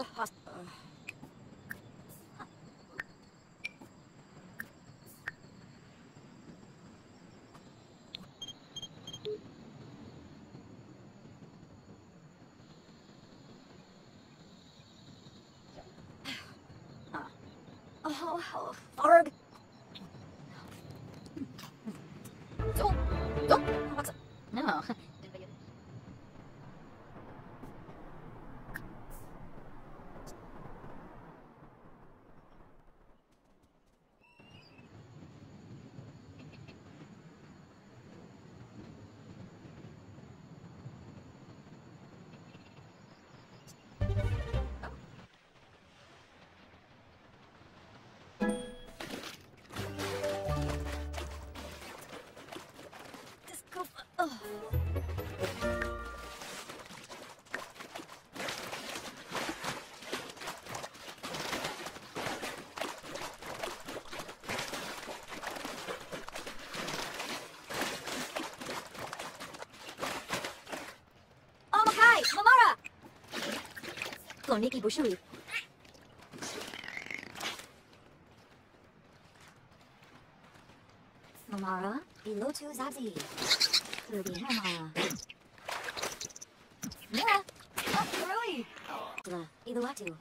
Oh, oh, Farg. Oh, oh, what's No. Nikki 不是 Mamara, Ilotu Zazi. Yeah. that's really? Either way, too.